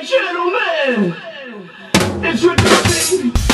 gentlemen, introducing.